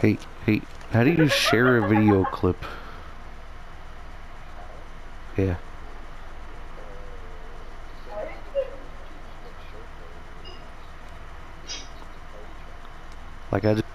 Hey, hey, how do you share a video clip? Yeah. Like I just